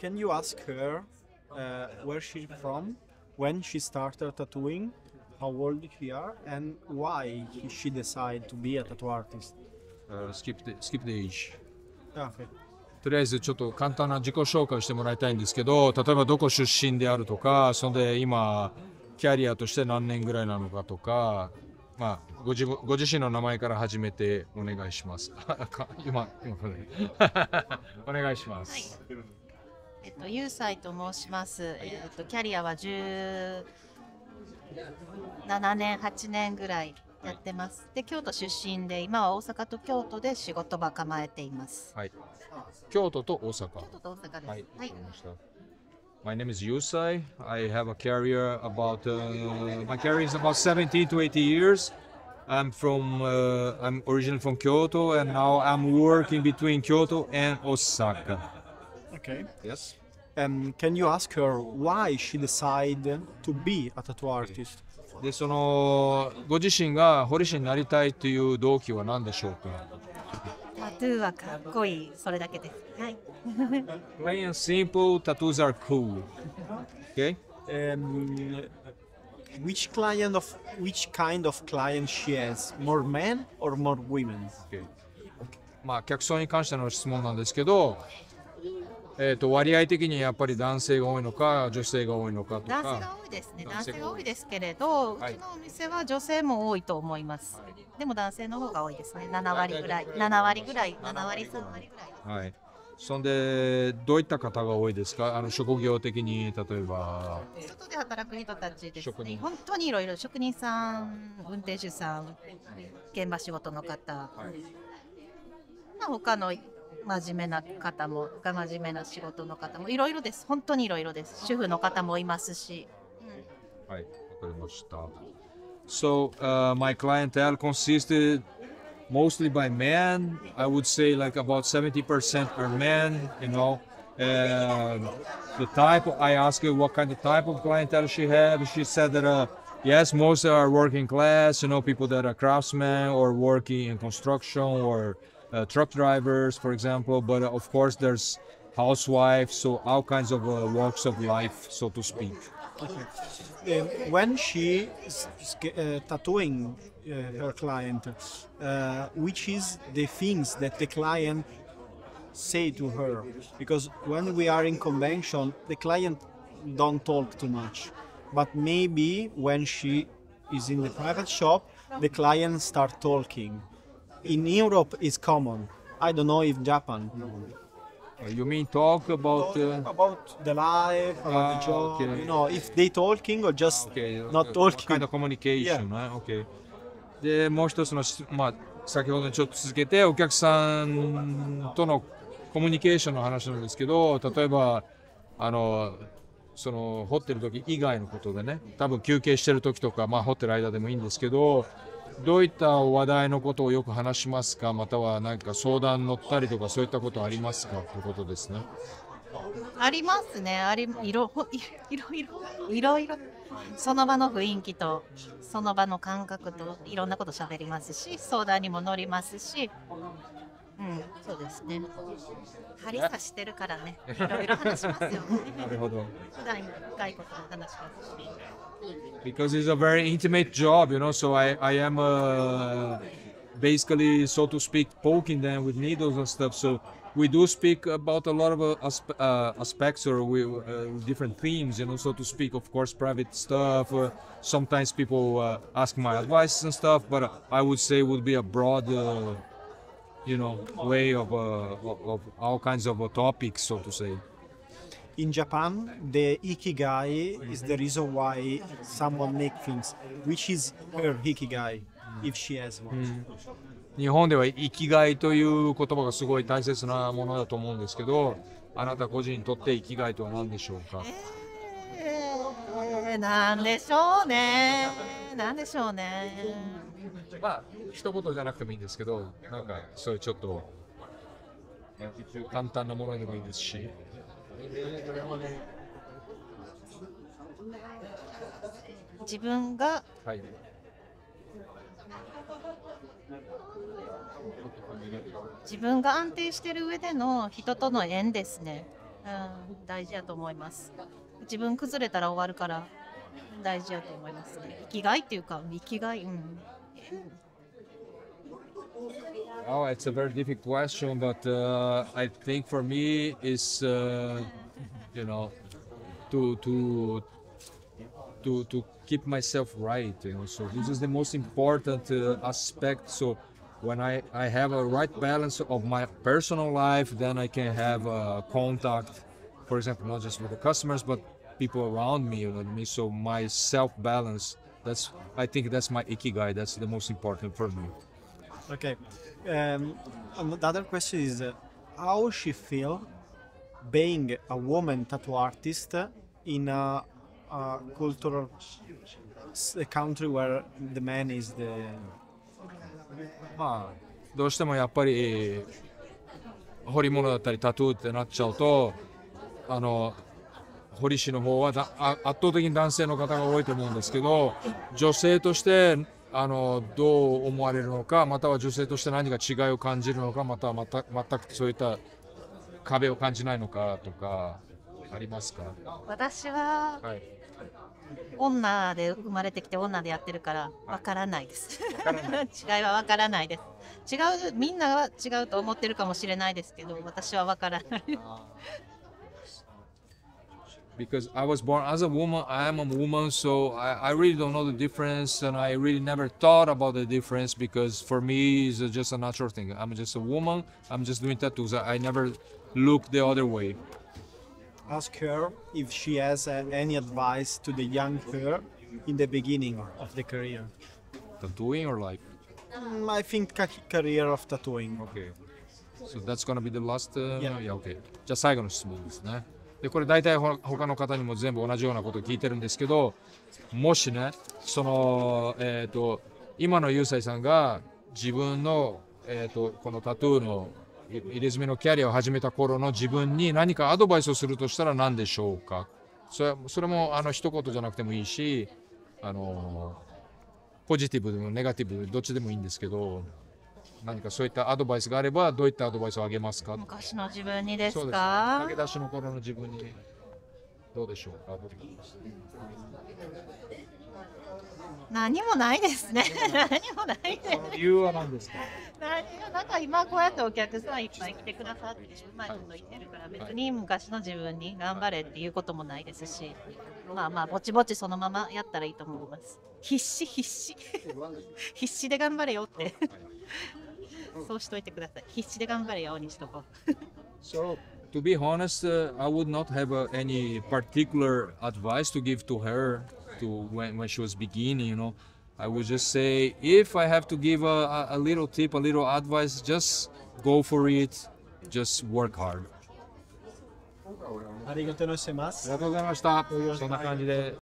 can you ask her uh, where she's from, when she started tattooing, how old she are, and why she decided to be a tattoo artist? Uh, skip the skip the age. Ah, Okay. とりあえずちょっと簡単な自己紹介をしてもらいたいんですけど、例えばどこ出身であるとか、それで今、キャリアとして何年ぐらいなのかとか、まあ、ご自分ご自身の名前から始めてお願いします。か今、今お願いします。えっと、ゆうさいと申します。えっと、キャリアは17年、8年ぐらいやってます。で、京都出身で、今は大阪と京都で仕事場構えています。はい。京都と大阪。京都と大阪です。ははいい。。わかりました My name is Yusai. I have a career about uh, my career is about 70 to 80 years. I'm from uh, I'm originally from Kyoto and now I'm working between Kyoto and Osaka. Okay. Yes. Um, can you ask her why she decided to be a tattoo artist? でそのご自身が彫り師になりたいという動機は何でしょうか。タトゥーはかっこいい。それだけです。はい。Plain and simple, tattoos are cool. Okay. Um, which client of which kind of client she has? More men or more women? Okay. まあ客層に関しての質問なんですけど、えー、と割合的にやっぱり男性が多いのか女性が多いのかと男性がか多いですね。男性が多いですけれど、うはいちのお店は女性も多いと思います。でも男性の方が多いですね。7割ぐらい。7割ぐらい。7割、3割ぐらい。はいそんでどういった方が多いですか？あの職業的に例えば外で働く人たちです職人ね。本当にいろいろ職人さん、運転手さん、現場仕事の方、まあ他の真面目な方も、が真面目な仕事の方もいろいろです。本当にいろいろです。主婦の方もいますし。はいわかりました So uh, my clientele consisted mostly by men I would say like about 70% are men you know and the type I asked her what kind of type of clientele she had she said that uh, yes most are working class you know people that are craftsmen or working in construction or uh, truck drivers for example but uh, of course there's housewives so all kinds of uh, walks of life so to speak Uh, when she is uh, tattooing uh, her client, which is the things that the client say to her? Because when we are in convention, the client don't talk too much, but maybe when she is in the private shop, the client start talking. In Europe, is common. I don't know if Japan. Uh, You mean talk about uh, About the life, about Ah, the job, okay. you know, if they talking or just okay, not uh, talking. kind of communication ね OK でもう一つのしまあ先ほどにちょっと続けてお客さんとのコミュニケーションの話なんですけど例えばあのその掘ってる時以外のことでね多分休憩してる時とかまあ掘ってる間でもいいんですけどどういった話題のことをよく話しますか？または何か相談乗ったりとかそういったことありますか？ということですね。ありますね。ありいろいろいろいろいろその場の雰囲気とその場の感覚といろんなこと喋りますし、相談にも乗りますし、うん、そうですね。針刺してるからね、いろいろ話しますよね。なるほど。普段深いことも話しますし。 because it's a very intimate job, you know. So I, I am uh, basically, so to speak, poking them with needles and stuff. So we do speak about a lot of uh, aspe- uh, aspects or we, uh, different themes, you know, so to speak. Of course, private stuff. Uh, sometimes people uh, ask my advice and stuff, but uh, I would say it would be a broad, uh, you know, way of, uh, of, of all kinds of uh, topics, so to say. in Japan, the ikigai is the reason why someone make things, which is her ikigai, if she has one. 日本では生きがいという言葉がすごい大切なものだと思うんですけど、あなた個人にとって生きがいとは何でしょうか。えー、なんでしょうね。なんでしょうね。まあ一言じゃなくてもいいんですけど、なんかそういうちょっと簡単なものでもいいですし。自分がはい。自分が安定してる上での人との縁ですね。うん、大事やと思います自分崩れたら終わるから 大事やと思いますね生きがいっていうか生きがいうん、 Oh, it's a very difficult question, but uh, I think for me is uh, you know to to to to keep myself right. You know, so this is the most important uh, aspect. So when I I have a right balance of my personal life, then I can have uh, contact, for example, not just with the customers, but people around me. You know what I mean? So my self balance. That's I think that's my ikigai. That's the most important for me. Okay. Um, and the other question is uh, how she feel being a woman tattoo artist in a, a cultural s- a country where the man is the まあどうしてもやっぱり彫り物だったりタトゥーってなっちゃうとあの 彫り師の方はだあ圧倒的に男性の方が多いと思うんですけど女性としてあのどう思われるのかまたは女性として何か違いを感じるのかまたはまた全くそういった壁を感じないのかとかありますか？私ははい。女で生まれてきて女でやってるからわからないです。違いはわからないです。違うみんなは違うと思ってるかもしれないですけど私はわからない because I was born as a woman. I am a woman, so I, I, really don't know the difference, and I really never thought about the difference because for me it's just a natural thing. I'm just a woman. I'm just doing tattoos. I, I never look the other way. Ask her if she has uh, any advice to the young girl in the beginning of the career. Tattooing or life? Mm, I think career of tattooing. Okay. So that's gonna be the last. Uh, yeah. yeah. Okay. Just I gonna smooth, né? で。これ大体ほ他の方にも全部同じようなことを聞いてるんですけどもしねそのえっ、と今のゆうさいさんが自分の、えー、とこのタトゥーの入れ墨のキャリアを始めた頃の自分に何かアドバイスをするとしたら何でしょうか？それそれもあの一言じゃなくてもいいしあのポジティブでもネガティブどっちでもいいんですけど何かそういったアドバイスがあればどういったアドバイスをあげますか？昔の自分にですそうですか駆け出しの頃の自分にどうでしょうか？何もないですね。何もないです。理由は何ですか何もなんか今こうやってお客さんいっぱい来てくださってうまいこと言ってるから別に昔の自分に頑張れっていうこともないですしまあまあぼちぼちそのままやったらいいと思います。必死必死。必死で頑張れよってそうしといてください必死で頑張れようにしとこう So, to be honest, uh, I would not have uh, any particular advice to give to her to when, when she was beginning. You know, I would just say if I have to give a, a, a little tip, a little advice, just go for it. Just work hard. ありがとうございますありがとうございました。そんな感じで